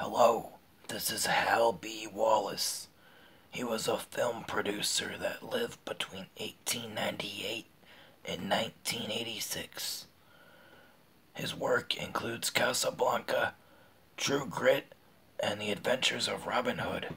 Hello, this is Hal B. Wallis. He was a film producer that lived between 1898 and 1986. His work includes Casablanca, True Grit, and The Adventures of Robin Hood.